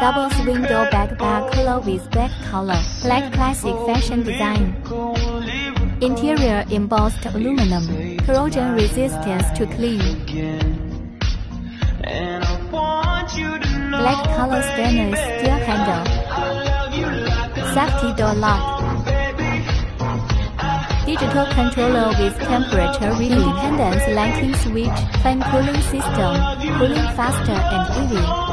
Doubles window backpack back color with black color. Black classic fashion design. Interior embossed aluminum. Corrosion resistance to clean. Black color stainless steel handle. Safety door lock. Digital controller with temperature reading. Independence lighting switch, fan cooling system, cooling faster and easy.